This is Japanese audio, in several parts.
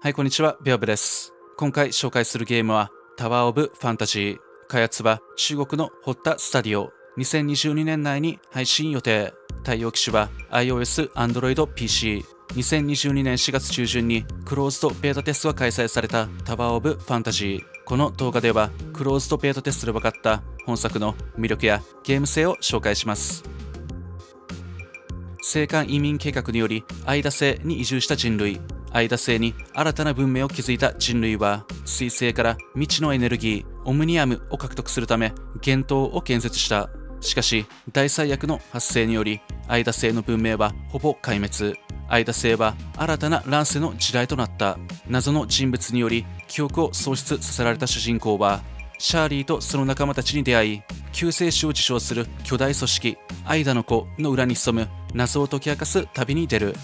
はい、こんにちは、ベオブです。今回紹介するゲームは、タワーオブファンタジー。開発は中国のホッタスタディオ。2022年内に配信予定。対応機種は iOS、Android、PC。2022年4月中旬にクローズドベータテストが開催されたタワーオブファンタジー。この動画ではクローズドベータテストで分かった本作の魅力やゲーム性を紹介します。青函移民計画によりアイダ星に移住した人類アイダ星に新たな文明を築いた人類は水星から未知のエネルギーオムニアムを獲得するため幻灯を建設した。しかし大災悪の発生によりアイダ星の文明はほぼ壊滅。アイダ星は新たな乱世の時代となった。謎の人物により記憶を喪失させられた主人公はシャーリーとその仲間たちに出会い救世主を自称する巨大組織アイダの子の裏に潜む謎を解き明かす旅に出る。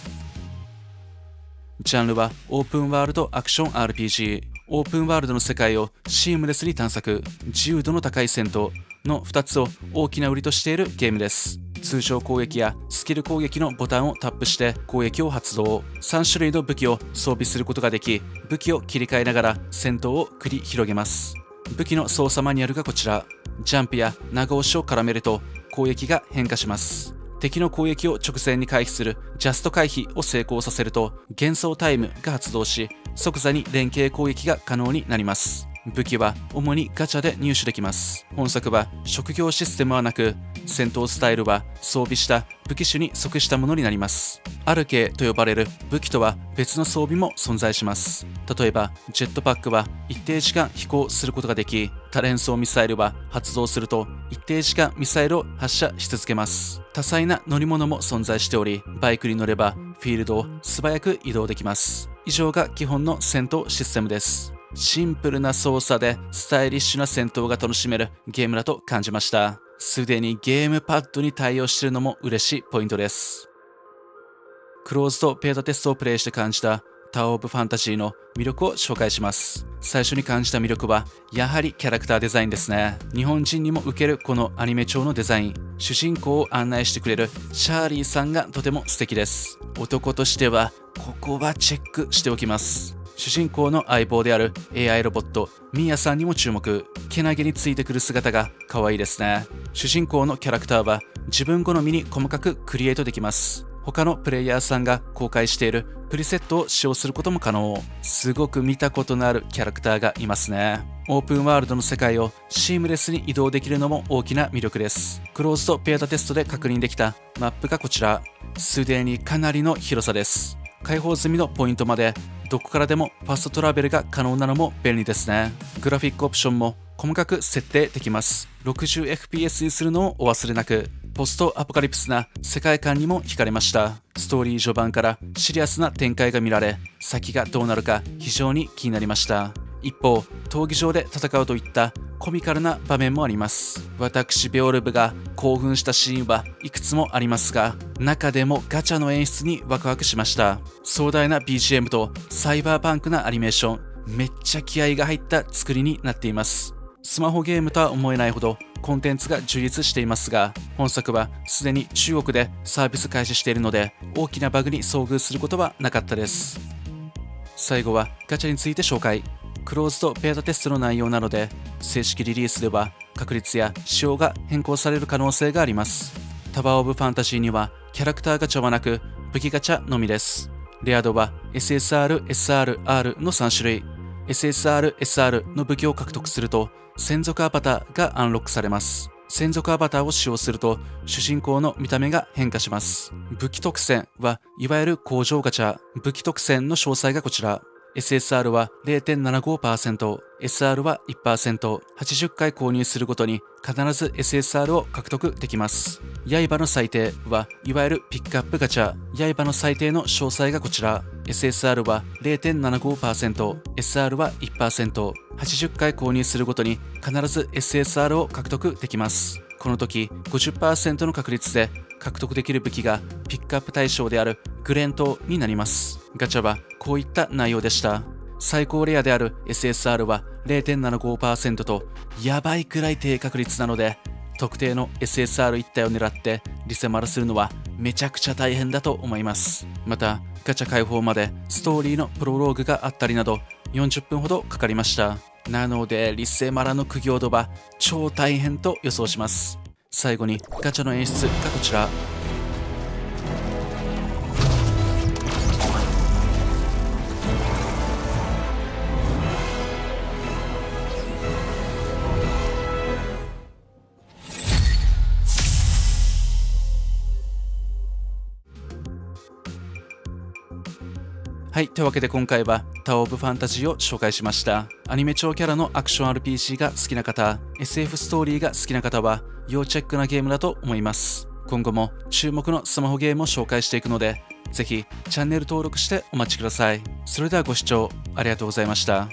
ジャンルはオープンワールドアクション RPG オープンワールドの世界をシームレスに探索。自由度の高い戦闘の2つを大きな売りとしているゲームです。通常攻撃やスキル攻撃のボタンをタップして攻撃を発動。3種類の武器を装備することができ武器を切り替えながら戦闘を繰り広げます。武器の操作マニュアルがこちら。ジャンプや長押しを絡めると攻撃が変化します。敵の攻撃を直前に回避するジャスト回避を成功させると幻想タイムが発動し即座に連携攻撃が可能になります。武器は主にガチャで入手できます。本作は職業システムはなく戦闘スタイルは装備した武器種に即したものになります。アルケーと呼ばれる武器とは別の装備も存在します。例えばジェットパックは一定時間飛行することができ多連装ミサイルは発動すると一定時間ミサイルを発射し続けます。多彩な乗り物も存在しておりバイクに乗ればフィールドを素早く移動できます。以上が基本の戦闘システムです。シンプルな操作でスタイリッシュな戦闘が楽しめるゲームだと感じました。すでにゲームパッドに対応しているのも嬉しいポイントです。クローズドペータテストをプレイして感じたターオブファンタジーの魅力を紹介します。最初に感じた魅力はやはりキャラクターデザインですね。日本人にも受けるこのアニメ調のデザイン。主人公を案内してくれるシャーリーさんがとても素敵です。男としてはここはチェックしておきます。主人公の相棒である AI ロボットミーヤさんにも注目。けなげについてくる姿が可愛いですね。主人公のキャラクターは自分好みに細かくクリエイトできます。他のプレイヤーさんが公開しているプリセットを使用することも可能。すごく見たことのあるキャラクターがいますね。オープンワールドの世界をシームレスに移動できるのも大きな魅力です。クローズドペータテストで確認できたマップがこちら。すでにかなりの広さです。開放済みのポイントまで。どこからでもファストトラベルが可能なのも便利ですね。グラフィックオプションも細かく設定できます。60fps にするのをお忘れなく。ポストアポカリプスな世界観にも惹かれました。ストーリー序盤からシリアスな展開が見られ先がどうなるか非常に気になりました。一方闘技場で戦うといったコミカルな場面もあります。私ベオルブが興奮したシーンはいくつもありますが中でもガチャの演出にワクワクしました。壮大な BGM とサイバーパンクなアニメーションめっちゃ気合が入った作りになっています。スマホゲームとは思えないほどコンテンツが充実していますが本作はすでに中国でサービス開始しているので大きなバグに遭遇することはなかったです。最後はガチャについて紹介。クローズドベータテストの内容なので正式リリースでは確率や仕様が変更される可能性があります。タワーオブファンタジーにはキャラクターガチャはなく武器ガチャのみです。レア度は SSR、SR、R の3種類。SSR、SR の武器を獲得すると専属アバターがアンロックされます専属アバターを使用すると主人公の見た目が変化します武器特選はいわゆる工場ガチャ武器特選の詳細がこちら SSR は0.75%、SR は1%、80回購入するごとに必ず SSR を獲得できます。刃の最低はいわゆるピックアップガチャ。刃の最低の詳細がこちら。SSR は0.75%、SR は1%、80回購入するごとに必ず SSR を獲得できます。この時50%の確率で獲得できる武器がピックアップ対象であるグレントになります。ガチャはこういった内容でした。最高レアである SSR は0.75%とやばいくらい低確率なので特定の SSR 一体を狙ってリセマラするのはめちゃくちゃ大変だと思いますまたガチャ解放までストーリーのプロローグがあったりなど40分ほどかかりました。なのでリセマラの苦行度は超大変と予想します。最後にガチャの演出がこちら。はい、というわけで今回はタオブファンタジーを紹介しました。アニメ超キャラのアクション RPG が好きな方、SF ストーリーが好きな方は要チェックなゲームだと思います。今後も注目のスマホゲームを紹介していくので、ぜひチャンネル登録してお待ちください。それではご視聴ありがとうございました。